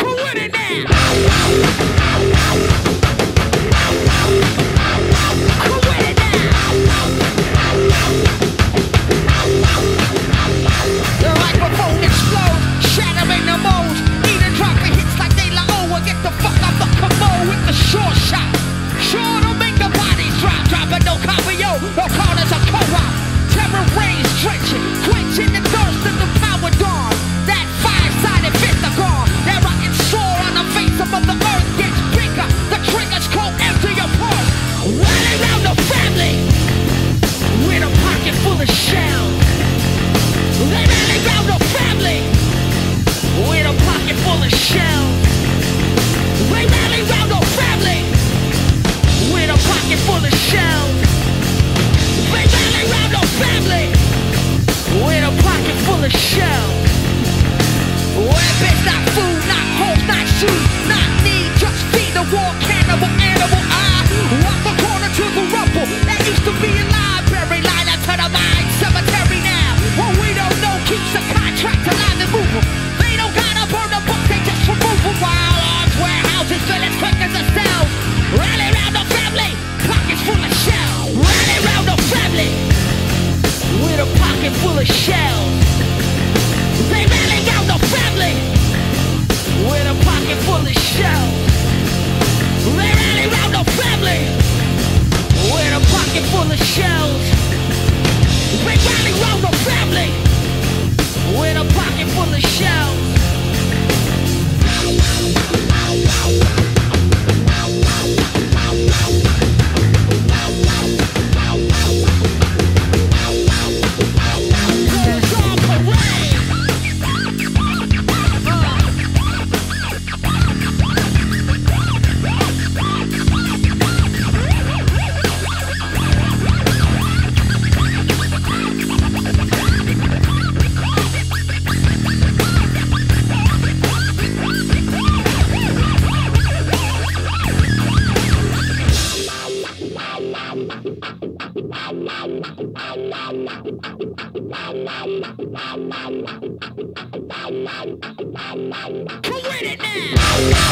Who would it now? They really found a family with a pocket full of shells. a shell. Who win it now?